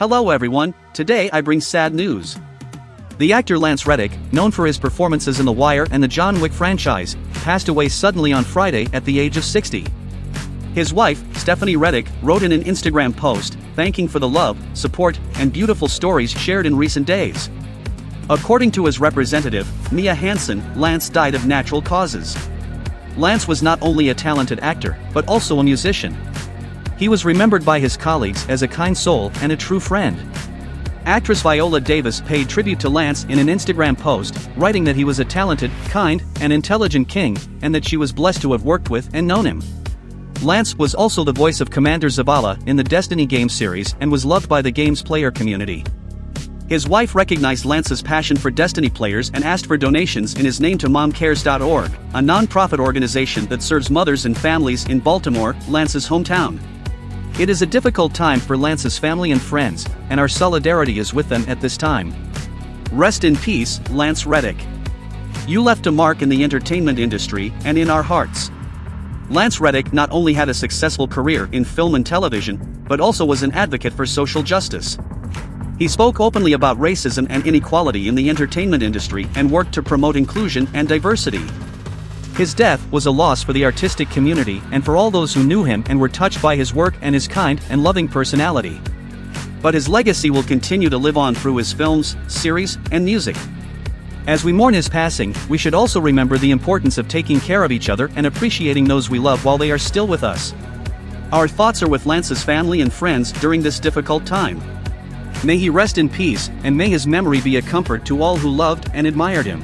Hello everyone, today I bring sad news. The actor Lance Reddick, known for his performances in The Wire and the John Wick franchise, passed away suddenly on Friday at the age of 60. His wife, Stephanie Reddick, wrote in an Instagram post, thanking for the love, support, and beautiful stories shared in recent days. According to his representative, Mia Hansen, Lance died of natural causes. Lance was not only a talented actor, but also a musician. He was remembered by his colleagues as a kind soul and a true friend. Actress Viola Davis paid tribute to Lance in an Instagram post, writing that he was a talented, kind, and intelligent king, and that she was blessed to have worked with and known him. Lance was also the voice of Commander Zavala in the Destiny game series and was loved by the game's player community. His wife recognized Lance's passion for Destiny players and asked for donations in his name to momcares.org, a non-profit organization that serves mothers and families in Baltimore, Lance's hometown. It is a difficult time for Lance's family and friends, and our solidarity is with them at this time. Rest in peace, Lance Reddick. You left a mark in the entertainment industry and in our hearts. Lance Reddick not only had a successful career in film and television, but also was an advocate for social justice. He spoke openly about racism and inequality in the entertainment industry and worked to promote inclusion and diversity. His death was a loss for the artistic community and for all those who knew him and were touched by his work and his kind and loving personality. But his legacy will continue to live on through his films, series, and music. As we mourn his passing, we should also remember the importance of taking care of each other and appreciating those we love while they are still with us. Our thoughts are with Lance's family and friends during this difficult time. May he rest in peace, and may his memory be a comfort to all who loved and admired him.